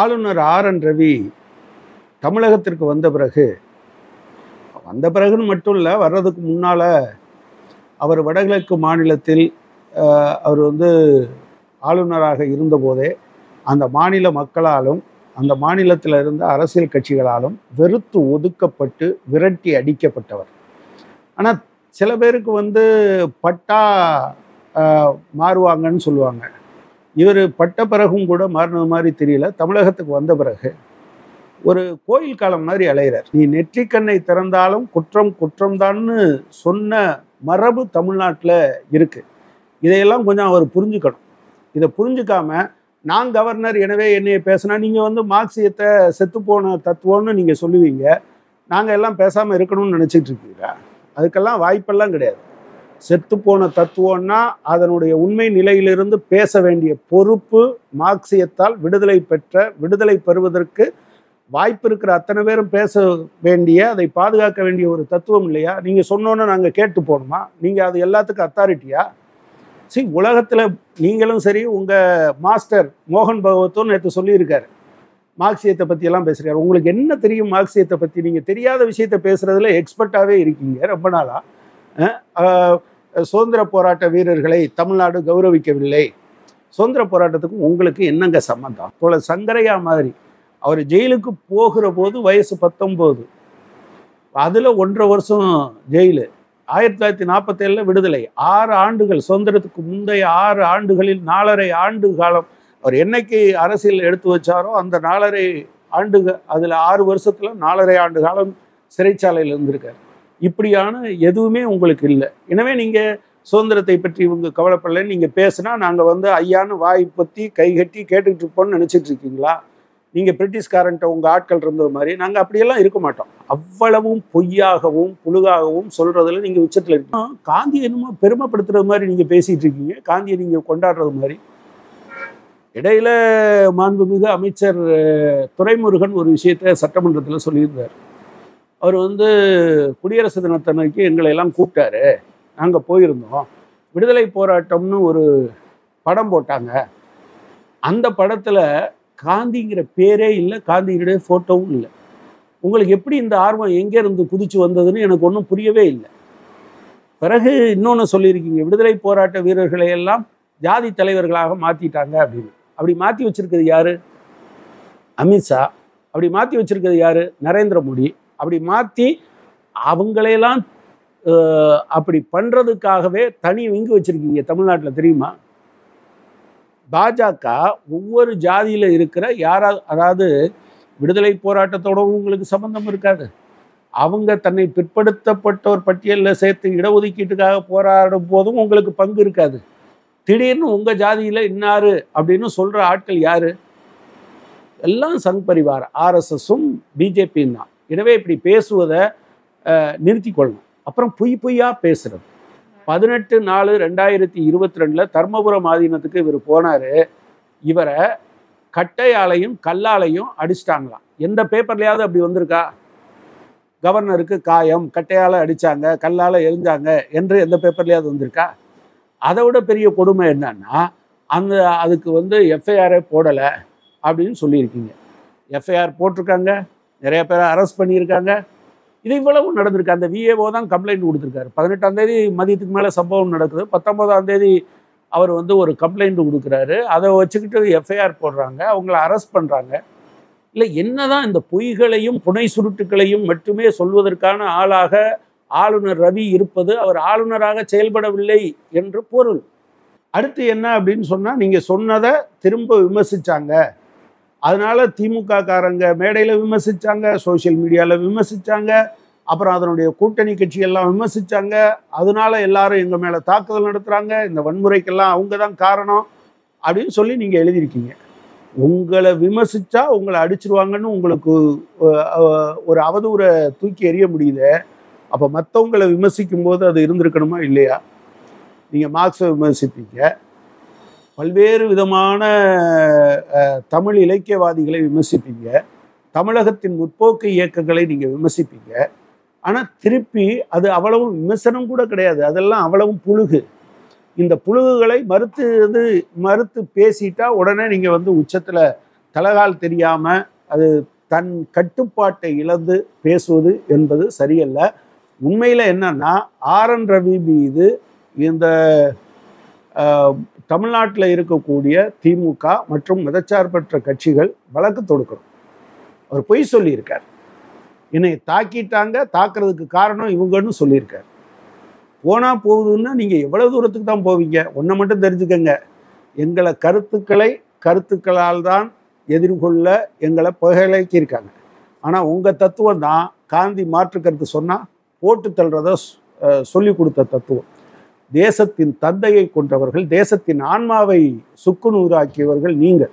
ஆளுநர் R N Ravi தமிழகத்திற்கு வந்த பிறகு வந்த பிறகுன்னு மட்டும் இல்லை வர்றதுக்கு முன்னால் அவர் வடகிழக்கு மாநிலத்தில் அவர் வந்து ஆளுநராக இருந்தபோதே அந்த மாநில மக்களாலும் அந்த மாநிலத்தில் இருந்த அரசியல் கட்சிகளாலும் வெறுத்து ஒதுக்கப்பட்டு விரட்டி அடிக்கப்பட்டவர். ஆனால் சில பேருக்கு வந்து பட்டா மாறுவாங்கன்னு சொல்லுவாங்க. இவர் பட்ட பிறகும் கூட மாறினது மாதிரி தெரியல. தமிழகத்துக்கு வந்த பிறகு ஒரு கோயில் காலம் மாதிரி அலைகிறார் நீ நெற்றிக்கண்ணை திறந்தாலும் குற்றம் குற்றம்தான்னு சொன்ன மரபு தமிழ்நாட்டில் இருக்குது இதையெல்லாம் கொஞ்சம் அவர் புரிஞ்சுக்கணும். இதை புரிஞ்சுக்காம நான் கவர்னர் எனவே என்னைய பேசினா நீங்கள் வந்து மார்க்சியத்தை செத்துப்போன தத்துவம்னு நீங்கள் சொல்லுவீங்க. நாங்கள் எல்லாம் பேசாமல் இருக்கணும்னு நினச்சிட்டு இருக்கீங்களா அதுக்கெல்லாம் வாய்ப்பெல்லாம் கிடையாது. செத்துப்போன தத்துவம்னா அதனுடைய உண்மை நிலையிலிருந்து பேச வேண்டிய பொறுப்பு மார்க்சியத்தால் விடுதலை பெற்ற விடுதலை பெறுவதற்கு வாய்ப்பு இருக்கிற அத்தனை பேரும் பேச வேண்டிய அதை பாதுகாக்க வேண்டிய ஒரு தத்துவம் இல்லையா? நீங்கள் சொன்னோன்னு நாங்கள் கேட்டு போகணுமா? நீங்கள் அது எல்லாத்துக்கும் அத்தாரிட்டியா சரி உலகத்தில் நீங்களும் சரி உங்கள் மாஸ்டர் மோகன் பகவத்தும் நேற்று சொல்லியிருக்காரு. மார்க்சியத்தை பற்றியெல்லாம் பேசுகிறார் உங்களுக்கு என்ன தெரியும் மார்க்சியத்தை பற்றி நீங்கள் தெரியாத விஷயத்த பேசுகிறதுல எக்ஸ்பர்ட்டாகவே இருக்கீங்க ரொம்ப நாளாக சுதந்திர போராட்ட வீரர்களை தமிழ்நாடு கௌரவிக்கவில்லை. சுதந்திர போராட்டத்துக்கும் உங்களுக்கு என்னங்க சம்மந்தம் போல சங்கரையா மாதிரி அவர் ஜெயிலுக்கு போகிற போது வயசு பத்தொம்போது. அதில் ஒன்றரை வருஷம் ஜெயிலு. ஆயிரத்தி தொள்ளாயிரத்தி நாற்பத்தேழில் விடுதலை. ஆறு ஆண்டுகள் சுதந்திரத்துக்கு முந்தைய ஆறு ஆண்டுகளில் நாலரை ஆண்டு காலம் அவர் என்னைக்கு அரசியல் எடுத்து வச்சாரோ அந்த நாலரை ஆண்டு அதில் ஆறு வருஷத்தில் நாலரை ஆண்டு காலம் சிறைச்சாலையில் இருந்திருக்கார். இப்படியான எதுவுமே உங்களுக்கு இல்லை. எனவே நீங்கள் சுதந்திரத்தை பற்றி இவங்க கவலைப்படலைன்னு நீங்கள் பேசுனா நாங்கள் வந்து ஐயான்னு வாய் பற்றி கைகட்டி கேட்டுக்கிட்டு இருப்போம்னு நினச்சிட்டு இருக்கீங்களா? நீங்கள் பிரிட்டிஷ்காரன்ட்ட உங்கள் ஆட்கள் இருந்தது மாதிரி நாங்கள் அப்படியெல்லாம் இருக்க மாட்டோம். அவ்வளவும் பொய்யாகவும் புழுகாகவும் சொல்கிறதுல நீங்கள் உச்சத்தில் இருக்கோம் காந்தி என்னமோ பெருமைப்படுத்துறது மாதிரி நீங்கள் பேசிகிட்டு இருக்கீங்க. காந்தியை நீங்கள் கொண்டாடுறது மாதிரி. இடையில மாண்புமிகு அமைச்சர் துரைமுருகன் ஒரு விஷயத்த சட்டமன்றத்தில் சொல்லியிருந்தார். அவர் வந்து குடியரசு தினத்தன்னைக்கு எங்களை எல்லாம் கூப்பிட்டாரு. நாங்கள் போயிருந்தோம். விடுதலை போராட்டம்னு ஒரு படம் போட்டாங்க. அந்த படத்தில் காந்திங்கிற பேரே இல்லை காந்தியினுடைய ஃபோட்டோவும் இல்லை. உங்களுக்கு எப்படி இந்த ஆர்வம் எங்கேருந்து குதிச்சு வந்ததுன்னு எனக்கு ஒன்றும் புரியவே இல்லை. பிறகு இன்னொன்று சொல்லியிருக்கீங்க விடுதலை போராட்ட வீரர்களை எல்லாம் ஜாதி தலைவர்களாக மாற்றிட்டாங்க அப்படின்னு. அப்படி மாற்றி வச்சிருக்கிறது யார்? அமித்ஷா. அப்படி மாற்றி வச்சிருக்கிறது யார்? நரேந்திர மோடி. அப்படி மாற்றி அவங்களையெல்லாம் அப்படி பண்ணுறதுக்காகவே தனி விங்கு வச்சுருக்கீங்க. தமிழ்நாட்டில் தெரியுமா? பாஜக ஒவ்வொரு ஜாதியில் இருக்கிற யாரா அதாவது விடுதலை போராட்டத்தோடவும் உங்களுக்கு சம்மந்தம் இருக்காது. அவங்க தன்னை பிற்படுத்தப்பட்டோர் பட்டியலில் சேர்த்து இடஒதுக்கீட்டுக்காக போராடும் போதும் உங்களுக்கு பங்கு இருக்காது. திடீர்னு உங்கள் ஜாதியில் இன்னாரு அப்படின்னு சொல்கிற ஆட்கள் யார்? எல்லாம் சங் பரிவார் ஆர்எஸ்எஸும் பிஜேபியும் தான். எனவே இப்படி பேசுவதை நிறுத்தி கொள்ளணும் அப்புறம் பொய் பொய்யா பேசுறது. பதினெட்டு நாலு ரெண்டாயிரத்தி இருபத்தி ரெண்டில் தர்மபுரம் ஆதீனத்துக்கு இவர் போனார். இவரை கட்டையாலையும் கல்லாலையும் அடிச்சிட்டாங்களாம். எந்த பேப்பர்லையாவது அப்படி வந்திருக்கா? கவர்னருக்கு காயம் கட்டையால் அடித்தாங்க கல்லால் எரிஞ்சாங்க என்று எந்த பேப்பர்லையாவது வந்திருக்கா? அதை விட பெரிய கொடுமை என்னன்னா அந்த அதுக்கு வந்து எஃப்ஐஆரே போடலை அப்படின்னு சொல்லியிருக்கீங்க. எஃப்ஐஆர் போட்டிருக்காங்க. நிறைய பேரை அரெஸ்ட் பண்ணியிருக்காங்க. இது இவ்வளவு நடந்திருக்கு. அந்த விஏஓ தான் கம்ப்ளைண்ட் கொடுத்துருக்காரு. பதினெட்டாம் தேதி மதியத்துக்கு மேலே சம்பவம் நடக்குது. பத்தொன்பதாம் தேதி அவர் வந்து ஒரு கம்ப்ளைண்ட் கொடுக்குறாரு. அதை வச்சுக்கிட்டு எஃப்ஐஆர் போடுறாங்க. அவங்கள அரெஸ்ட் பண்ணுறாங்க இல்லை என்னதான் இந்த பொய்களையும் புனை சுருட்டுகளையும் மட்டுமே சொல்வதற்கான ஆளாக ஆளுநர் ரவி இருப்பது அவர் ஆளுநராக செயல்படவில்லை என்று பொருள். அடுத்து என்ன அப்படின்னு சொன்னால் நீங்கள் சொன்னதை திரும்ப விமர்சிச்சாங்க. அதனால திமுக காரங்க மேடையில் விமர்சிச்சாங்க சோஷியல் மீடியாவில் விமர்சித்தாங்க அப்புறம் அதனுடைய கூட்டணி கட்சியெல்லாம் விமர்சித்தாங்க அதனால எல்லாரும் எங்கள் மேலே தாக்குதல் நடத்துகிறாங்க இந்த வன்முறைக்கெல்லாம் அவங்க தான் காரணம் அப்படின்னு சொல்லி நீங்கள் எழுதியிருக்கீங்க. உங்களை விமர்சித்தா உங்களை அடிச்சிருவாங்கன்னு உங்களுக்கு ஒரு அவதூறை தூக்கி எறிய முடியுது. அப்போ மற்றவங்களை விமர்சிக்கும் போது அது இருந்திருக்கணுமா இல்லையா? நீங்கள் மார்க்ஸை விமர்சிப்பீங்க. பல்வேறு விதமான தமிழ் இலக்கியவாதிகளை விமர்சிப்பீங்க. தமிழகத்தின் முற்போக்கு இயக்கங்களை நீங்கள் விமர்சிப்பீங்க. ஆனால் திருப்பி அது அவ்வளவு விமர்சனம் கூட கிடையாது. அதெல்லாம் அவ்வளவும் புழுகு. இந்த புழுகுகளை மறுத்து இது மறுத்து பேசிட்டா உடனே நீங்கள் வந்து உச்சத்தில் தலகால் தெரியாமல் அது தன் கட்டுப்பாட்டை இழந்து பேசுவது என்பது சரியல்ல. உண்மையில் என்னன்னா ஆர் என் ரவி மீது இந்த தமிழ்நாட்டில் இருக்கக்கூடிய திமுக மற்றும் மதச்சார்பற்ற கட்சிகள் வழக்கு தொடுக்கணும். அவர் பொய் சொல்லியிருக்கார். என்னை தாக்கிட்டாங்க தாக்குறதுக்கு காரணம் இவங்கன்னு சொல்லியிருக்கார். போனால் போகுதுன்னா நீங்கள் எவ்வளோ தூரத்துக்கு தான் போவீங்க? ஒன்றை மட்டும் தெரிஞ்சுக்கங்க. எங்களை கருத்துக்களை கருத்துக்களால் தான் எதிர்கொள்ள எங்களை புகழக்கியிருக்காங்க ஆனால் உங்கள் தத்துவம் தான் காந்தி மாற்று கருத்து சொன்னால் போட்டு தள்ளுறத சொல்லி கொடுத்த தத்துவம். தேசத்தின் தந்தையை கொண்டவர்கள் தேசத்தின் ஆன்மாவை சுக்குநூறாக்கியவர்கள் நீங்கள்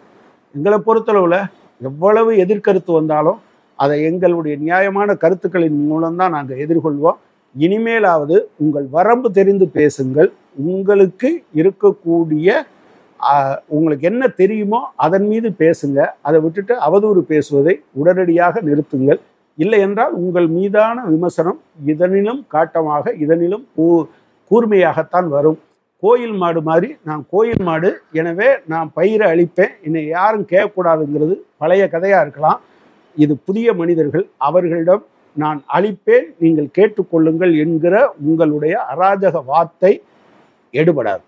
எங்களை பொறுத்தளவில் எவ்வளவு எதிர்கருத்து வந்தாலும் அதை எங்களுடைய நியாயமான கருத்துக்களின் மூலம்தான் நாங்கள் எதிர்கொள்வோம். இனிமேலாவது உங்கள் வரம்பு தெரிந்து பேசுங்கள். உங்களுக்கு இருக்கக்கூடிய உங்களுக்கு என்ன தெரியுமோ அதன் மீது பேசுங்க. அதை விட்டுட்டு அவதூறு பேசுவதை உடனடியாக நிறுத்துங்கள். இல்லை என்றால் உங்கள் மீதான விமர்சனம் இதனிலும் காட்டமாக இதனிலும் கூ கூர்மையாகத்தான் வரும். கோயில் மாடு மாதிரி நான் கோயில் மாடு எனவே நான் பயிரை அழிப்பேன். என்னை யாரும் கேட்கக்கூடாதுங்கிறது பழைய கதையாக இருக்கலாம். இது புதிய மனிதர்கள் அவர்களிடம் நான் அழிப்பேன். நீங்கள் கேட்டுக்கொள்ளுங்கள் என்கிற உங்களுடைய அராஜக வார்த்தை எடுபடாது.